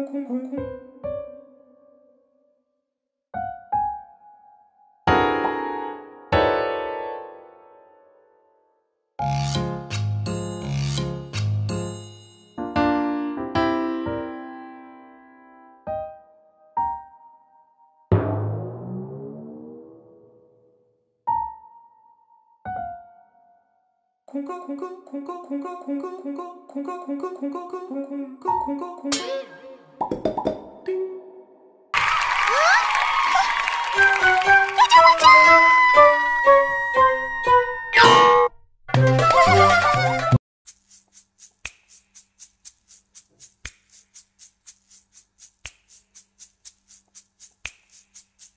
콩콩콩콩콩 공가 공가 공가 공가 공가 공가 공가 공가 공가 공가 공가 공가 공가 공가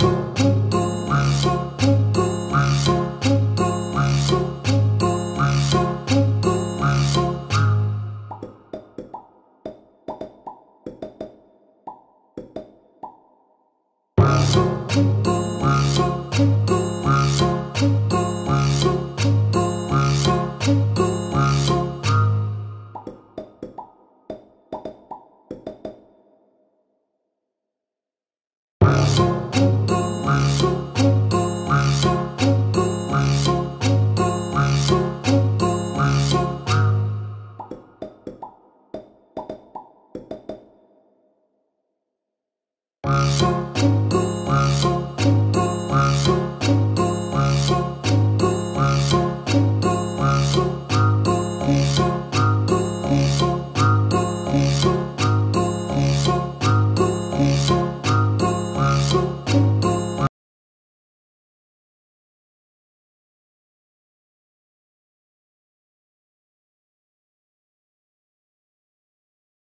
Food.